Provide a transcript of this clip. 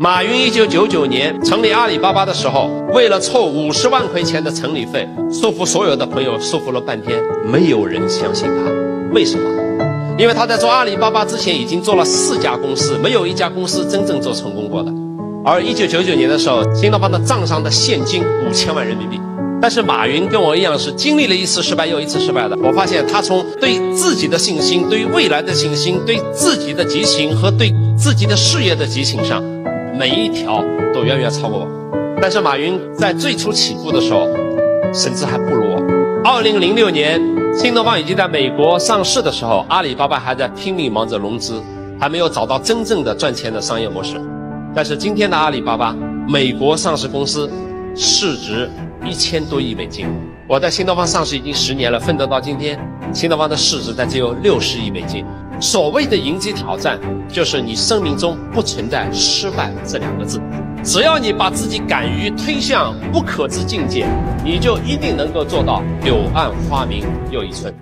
马云一九九九年成立阿里巴巴的时候，为了凑五十万块钱的成立费，说服所有的朋友，说服了半天，没有人相信他。为什么？因为他在做阿里巴巴之前已经做了四家公司，没有一家公司真正做成功过的。而一九九九年的时候，新东方的账上的现金五千万人民币。但是马云跟我一样是经历了一次失败又一次失败的。我发现他从对自己的信心、对未来的信心、对自己的激情和对自己的事业的激情上，每一条都远远超过我。但是马云在最初起步的时候，甚至还不如我。二零零六年，新东方已经在美国上市的时候，阿里巴巴还在拼命忙着融资，还没有找到真正的赚钱的商业模式。但是今天的阿里巴巴，美国上市公司，市值。一千多亿美金，我在新东方上市已经十年了，奋斗到今天，新东方的市值才只有六十亿美金。所谓的迎接挑战，就是你生命中不存在失败这两个字，只要你把自己敢于推向不可知境界，你就一定能够做到柳暗花明又一村。